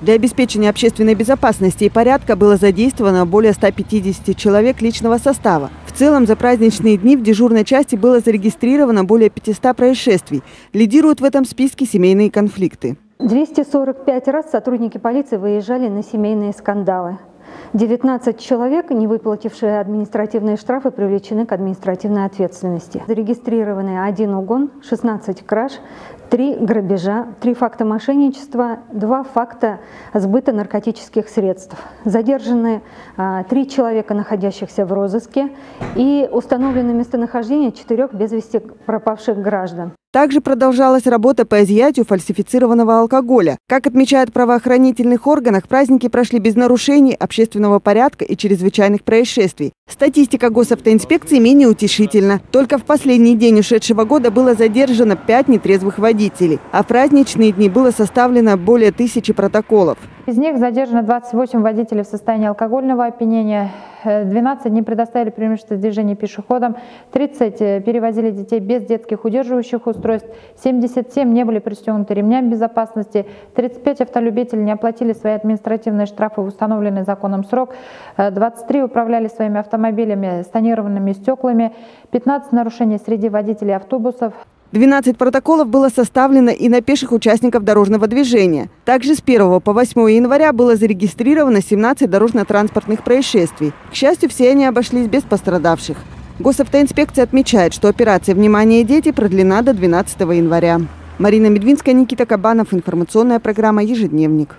Для обеспечения общественной безопасности и порядка было задействовано более 150 человек личного состава. В целом за праздничные дни в дежурной части было зарегистрировано более 500 происшествий. Лидируют в этом списке семейные конфликты. 245 раз сотрудники полиции выезжали на семейные скандалы. 19 человек, не выплатившие административные штрафы, привлечены к административной ответственности. Зарегистрированы один угон, 16 краж, три грабежа, три факта мошенничества, два факта сбыта наркотических средств. Задержаны а, три человека, находящихся в розыске, и установлены местонахождение четырех без вести пропавших граждан. Также продолжалась работа по изъятию фальсифицированного алкоголя. Как отмечают в правоохранительных органах, праздники прошли без нарушений общественного порядка и чрезвычайных происшествий. Статистика госавтоинспекции менее утешительна. Только в последний день ушедшего года было задержано 5 нетрезвых водителей, а в праздничные дни было составлено более тысячи протоколов. Из них задержано 28 водителей в состоянии алкогольного опьянения, 12 не предоставили преимущество движения пешеходам, 30 э, перевозили детей без детских удерживающих устройств, 77 не были пристегнуты ремнями безопасности, 35 автолюбителей не оплатили свои административные штрафы в установленный законом срок, 23 э, управляли своими автомобилями с тонированными стеклами, 15 нарушений среди водителей автобусов, 12 протоколов было составлено и на пеших участников дорожного движения. Также с 1 по 8 января было зарегистрировано 17 дорожно-транспортных происшествий. К счастью, все они обошлись без пострадавших. Госавтоинспекция отмечает, что операция «Внимание, дети» продлена до 12 января. Марина Медвинская, Никита Кабанов. Информационная программа «Ежедневник».